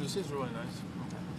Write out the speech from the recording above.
This is really nice. Okay.